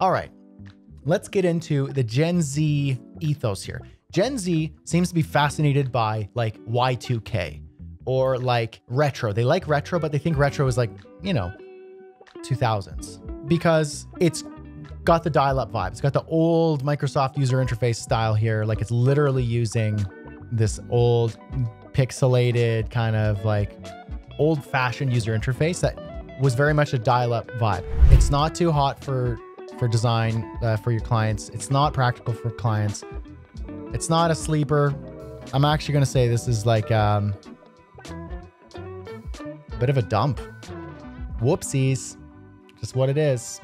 All right, let's get into the Gen Z ethos here. Gen Z seems to be fascinated by like Y2K or like retro. They like retro, but they think retro is like, you know, 2000s because it's got the dial up vibe. It's got the old Microsoft user interface style here. Like it's literally using this old pixelated kind of like old fashioned user interface that was very much a dial up vibe. It's not too hot for for design uh, for your clients. It's not practical for clients. It's not a sleeper. I'm actually going to say this is like um, a bit of a dump. Whoopsies. Just what it is.